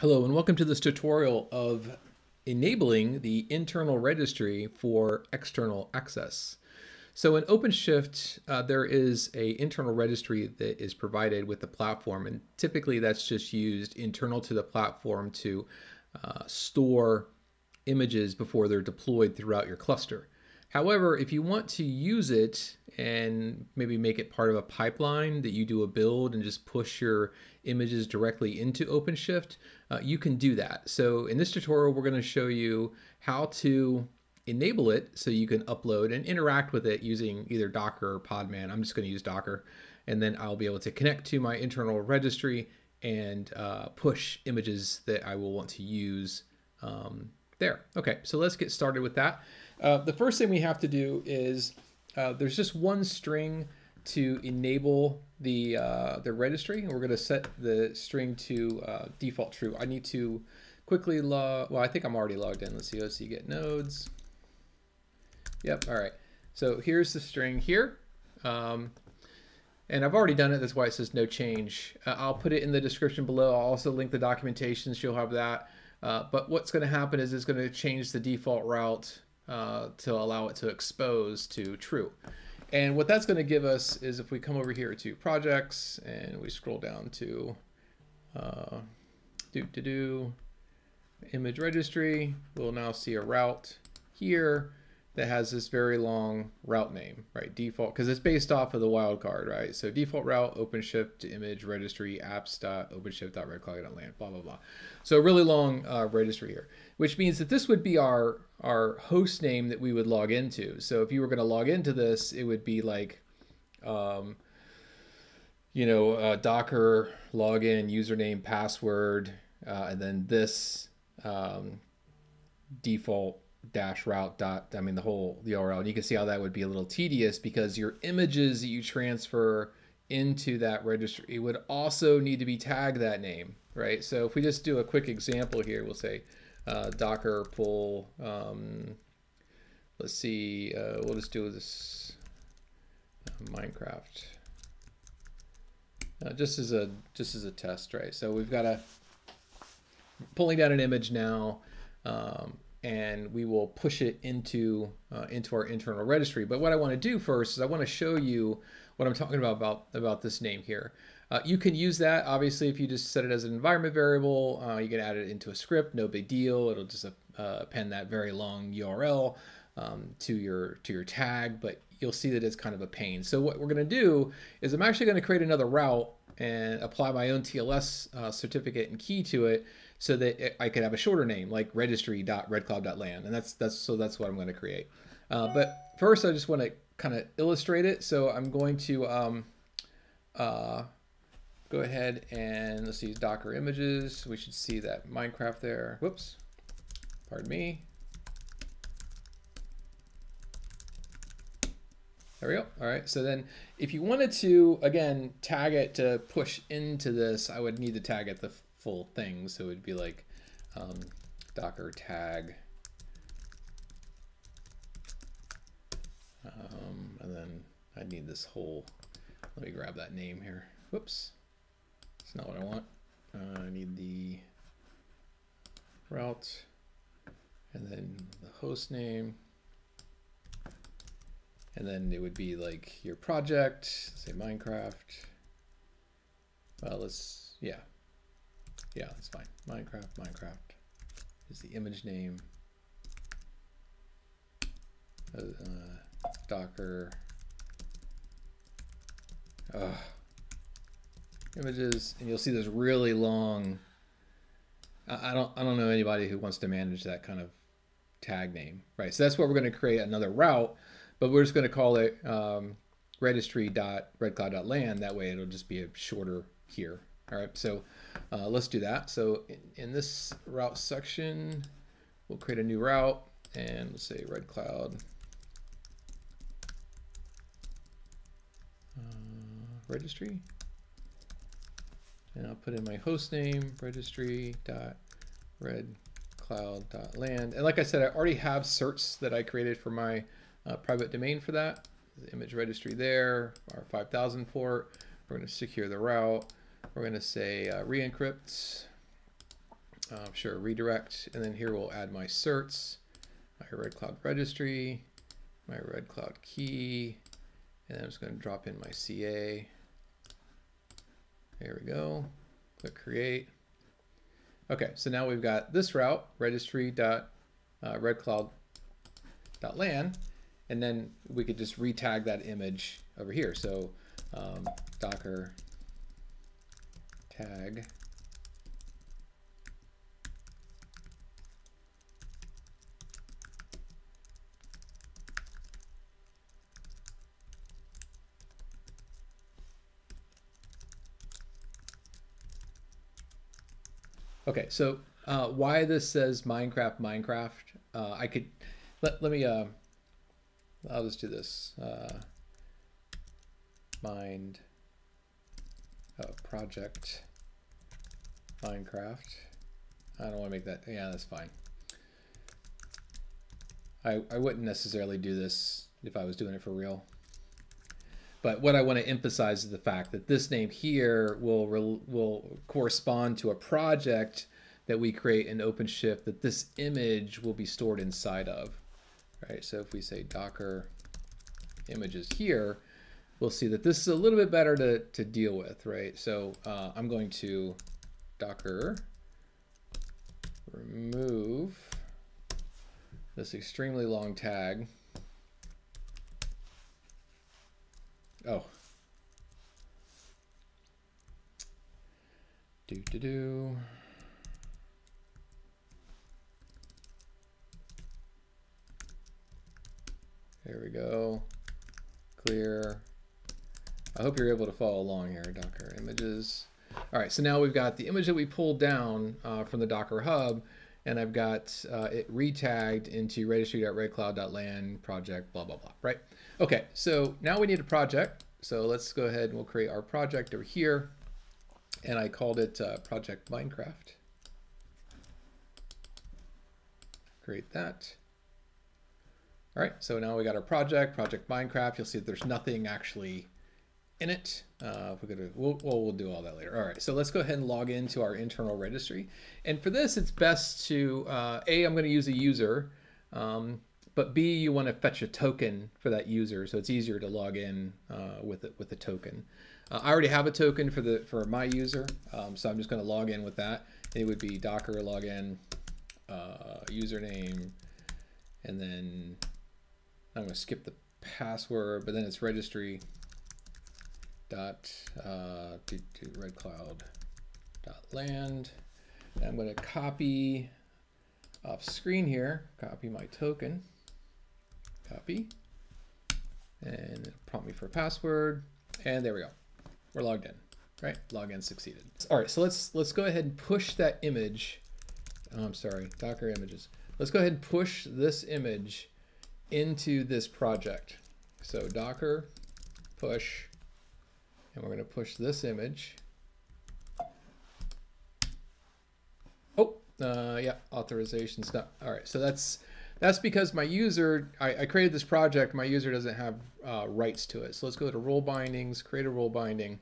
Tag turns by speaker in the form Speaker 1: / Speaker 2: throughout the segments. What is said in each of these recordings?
Speaker 1: Hello and welcome to this tutorial of enabling the internal registry for external access. So in OpenShift, uh, there is a internal registry that is provided with the platform, and typically that's just used internal to the platform to uh, store images before they're deployed throughout your cluster. However, if you want to use it and maybe make it part of a pipeline that you do a build and just push your images directly into OpenShift, uh, you can do that. So in this tutorial, we're going to show you how to enable it so you can upload and interact with it using either Docker or Podman. I'm just going to use Docker. And then I'll be able to connect to my internal registry and uh, push images that I will want to use um, there. Okay, so let's get started with that. Uh, the first thing we have to do is uh, there's just one string to enable the uh, the registry, and we're going to set the string to uh, default true. I need to quickly log. Well, I think I'm already logged in. Let's see. Let's see. Get nodes. Yep. All right. So here's the string here. Um, and I've already done it. That's why it says no change. Uh, I'll put it in the description below. I'll also link the documentation so you'll have that. Uh, but what's going to happen is it's going to change the default route uh, to allow it to expose to true. And what that's going to give us is if we come over here to projects and we scroll down to uh, do to do image registry, we'll now see a route here that has this very long route name, right? Default, because it's based off of the wildcard, right? So default route, OpenShift image registry apps.openshift.redcloud.land, blah, blah, blah. So a really long uh, registry here, which means that this would be our, our host name that we would log into. So if you were going to log into this, it would be like, um, you know, uh, Docker login, username, password, uh, and then this um, default dash route dot i mean the whole the url and you can see how that would be a little tedious because your images that you transfer into that registry would also need to be tagged that name right? So if we just do a quick example here we'll say uh, docker pull um, let's see uh, we'll just do this uh, minecraft. Uh, just as a just as a test right? So we've got a pulling down an image now um, and we will push it into uh, into our internal registry. But what I want to do first is I want to show you what I'm talking about about, about this name here. Uh, you can use that obviously if you just set it as an environment variable. Uh, you can add it into a script, no big deal. It'll just uh, append that very long URL um, to your to your tag, but you'll see that it's kind of a pain. So what we're going to do is I'm actually going to create another route and apply my own TLS uh, certificate and key to it so that I could have a shorter name like registry.redcloud.land. And that's, that's, so that's what I'm going to create. Uh, but first I just want to kind of illustrate it. So I'm going to um, uh, go ahead and let's use Docker images. We should see that Minecraft there. Whoops, pardon me. There we go. All right. So then if you wanted to, again, tag it to push into this, I would need to tag it the full thing. So it would be like um, docker tag. Um, and then I need this whole, let me grab that name here. Whoops. it's not what I want. Uh, I need the route and then the host name. And then it would be like your project, say Minecraft. Well, let's, yeah, yeah, that's fine. Minecraft, Minecraft is the image name. Uh, uh, Docker. Images, and you'll see this really long. I, I don't. I don't know anybody who wants to manage that kind of tag name, right? So that's what we're going to create another route, but we're just going to call it um, registry.redcloud.land. That way, it'll just be a shorter here. All right. So uh, let's do that. So in, in, this route section, we'll create a new route and we'll say red cloud uh, registry. And I'll put in my host name, registry dot red cloud dot land. And like I said, I already have certs that I created for my uh, private domain for that. The image registry there, our 5000 port. We're going to secure the route. We're going to say uh, re-encrypt. uh, sure, redirect, and then here we'll add my certs, my Red Cloud registry, my Red Cloud key, and I'm just going to drop in my CA. There we go. Click create. Okay, so now we've got this route, registry dot uh, and then we could just retag that image over here. So um, docker tag Okay, so uh, why this says Minecraft Minecraft, uh, I could, let, let me, uh, I'll just do this. Uh, mind uh, project Minecraft. I don't want to make that, yeah, that's fine. I, I wouldn't necessarily do this if I was doing it for real. But what I want to emphasize is the fact that this name here will will correspond to a project that we create in OpenShift that this image will be stored inside of. Right. So if we say Docker images here, we'll see that this is a little bit better to, to deal with, right? So uh, I'm going to Docker remove this extremely long tag Oh. Do do do. There we go. Clear. I hope you're able to follow along here, Docker images. All right, so now we've got the image that we pulled down uh, from the Docker Hub, and I've got uh, it retagged into registry.redcloud.lan project, blah, blah, blah, right? Okay, so now we need a project. So let's go ahead and we'll create our project over here. And I called it uh, Project Minecraft. Create that. All right, so now we got our project, Project Minecraft. You'll see that there's nothing actually in it. Uh, we're gonna, we'll, we'll, we'll, do all that later. All right, so let's go ahead and log into our internal registry. And for this, it's best to, uh, A, I'm gonna use a user, um, but B, you wanna fetch a token for that user, so it's easier to log in uh, with, it, with a token. Uh, I already have a token for, the, for my user, um, so I'm just gonna log in with that. It would be docker login, uh, username, and then I'm gonna skip the password, but then it's registry dot uh, red cloud dot land. And I'm going to copy off screen here, copy my token, copy, and prompt me for a password, and there we go. We're logged in, right? Login succeeded. All right, so let's let's go ahead and push that image. Oh, I'm sorry, Docker images. Let's go ahead and push this image into this project. So Docker push and we're going to push this image. Oh, uh, yeah, authorization stuff. All right, so that's that's because my user, I, I created this project, my user doesn't have uh, rights to it. So let's go to role bindings, create a role binding,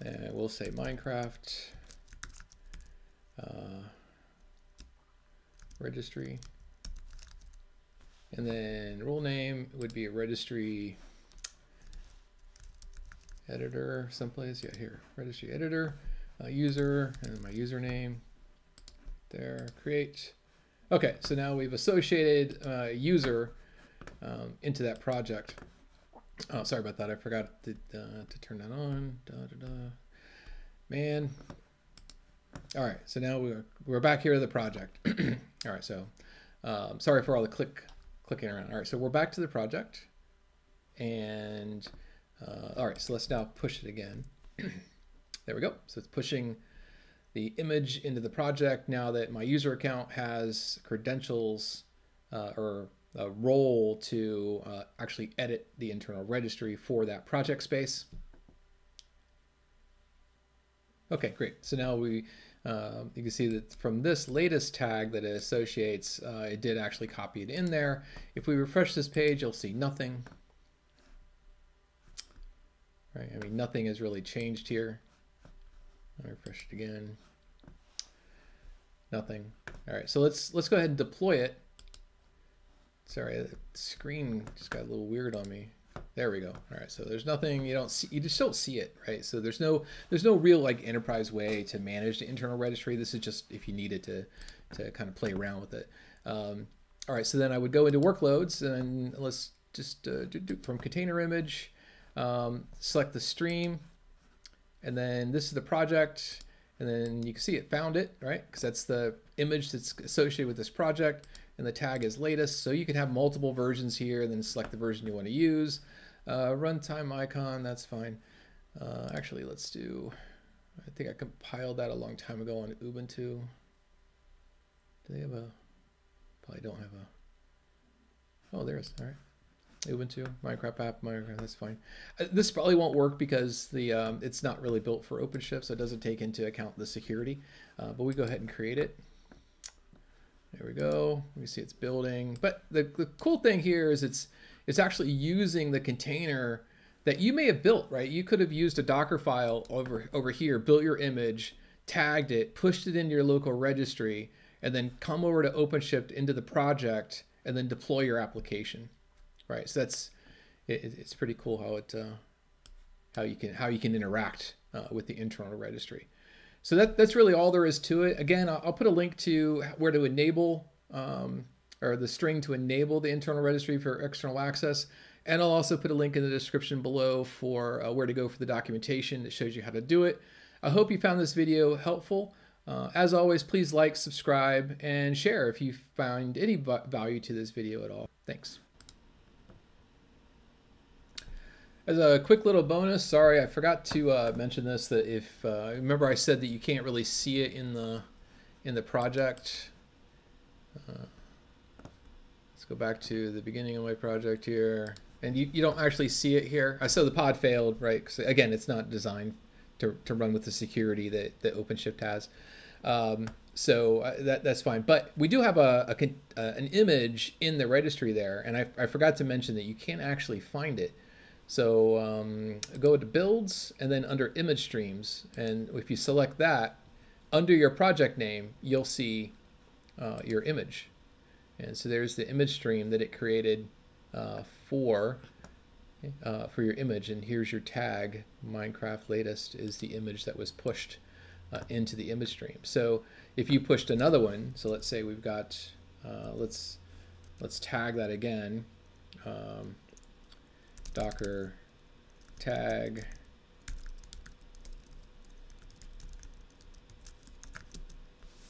Speaker 1: and we'll say Minecraft uh, registry. And then role name would be a registry editor someplace. Yeah, here, registry editor, uh, user, and my username there, create. Okay, so now we've associated uh, user um, into that project. Oh, sorry about that. I forgot to, uh, to turn that on. Da, da, da. Man. All right, so now we're, we're back here to the project. all right, so um, sorry for all the click clicking around. All right, so we're back to the project. And uh, all right, so let's now push it again. there we go. So it's pushing the image into the project now that my user account has credentials uh, or a role to uh, actually edit the internal registry for that project space. Okay, great. So now we, uh, you can see that from this latest tag that it associates, uh, it did actually copy it in there. If we refresh this page, you'll see nothing right? I mean, nothing has really changed here. I'll refresh it again. Nothing. All right, so let's let's go ahead and deploy it. Sorry, the screen just got a little weird on me. There we go. All right, so there's nothing you don't see. You just don't see it, right? So there's no there's no real like enterprise way to manage the internal registry. This is just if you needed to to kind of play around with it. Um, all right, so then I would go into workloads and let's just uh, do, do, from container image, um, select the stream, and then this is the project, and then you can see it found it, right? Because that's the image that's associated with this project, and the tag is latest. So you can have multiple versions here, and then select the version you want to use. Uh, runtime icon, that's fine. Uh, actually, let's do, I think I compiled that a long time ago on Ubuntu. Do they have a, probably don't have a, oh, there is, all right. Ubuntu, Minecraft app, Minecraft, that's fine. Uh, this probably won't work because the um, it's not really built for OpenShift, so it doesn't take into account the security. Uh, but we go ahead and create it. There we go. We see it's building. But the, the cool thing here is it's it's actually using the container that you may have built, right? You could have used a Docker file over over here, built your image, tagged it, pushed it into your local registry, and then come over to OpenShift into the project and then deploy your application right? So that's it, it's pretty cool how it uh, how you can how you can interact uh, with the internal registry. So that that's really all there is to it. Again, I'll, I'll put a link to where to enable um, or the string to enable the internal registry for external access. And I'll also put a link in the description below for uh, where to go for the documentation that shows you how to do it. I hope you found this video helpful. Uh, as always, please like, subscribe, and share if you find any value to this video at all. Thanks. As a quick little bonus, sorry, I forgot to uh, mention this. That if uh, remember, I said that you can't really see it in the in the project. Uh, let's go back to the beginning of my project here, and you, you don't actually see it here. I said the pod failed, right? Because again, it's not designed to, to run with the security that that OpenShift has. Um, so uh, that that's fine. But we do have a, a uh, an image in the registry there, and I, I forgot to mention that you can't actually find it so um, go to builds and then under image streams. And if you select that, under your project name, you'll see uh, your image. And so there's the image stream that it created uh, for uh, for your image. And here's your tag, Minecraft latest is the image that was pushed uh, into the image stream. So if you pushed another one, so let's say we've got, uh, let's let's tag that again. Um, docker tag.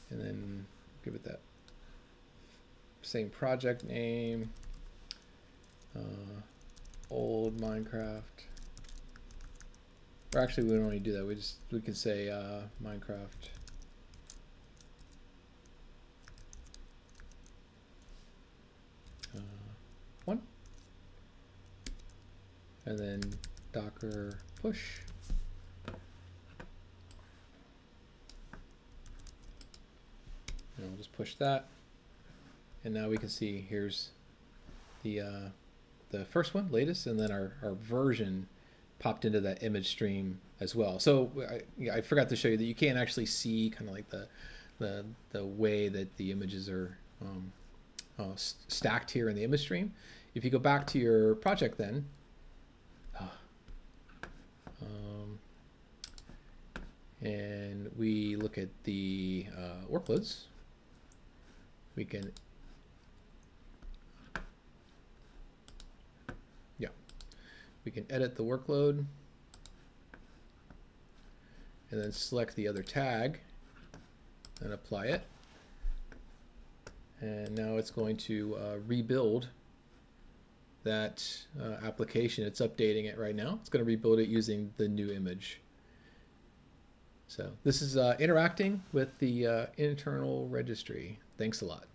Speaker 1: And then give it that same project name. Uh, old Minecraft. Or actually we don't need to do that. We just we can say uh, Minecraft and then docker push. And I'll just push that. And now we can see here's the uh, the first one, latest, and then our, our version popped into that image stream as well. So I, I forgot to show you that you can't actually see kind of like the, the, the way that the images are um, uh, stacked here in the image stream. If you go back to your project then, um, and we look at the uh, workloads. We can, yeah, we can edit the workload and then select the other tag and apply it. And now it's going to uh, rebuild that uh, application. It's updating it right now. It's going to rebuild it using the new image. So this is uh, interacting with the uh, internal registry. Thanks a lot.